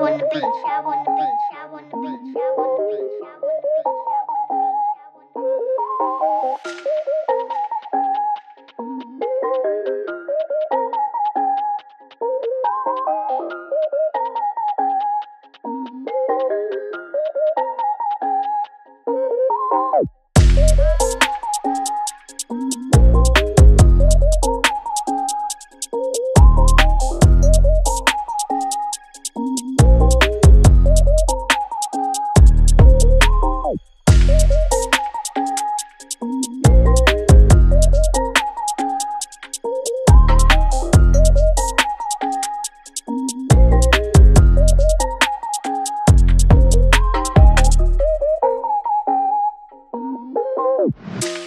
on the beach, I on the beach, I on the beach, I on the beach, I on the beach, I on the beach. Woo!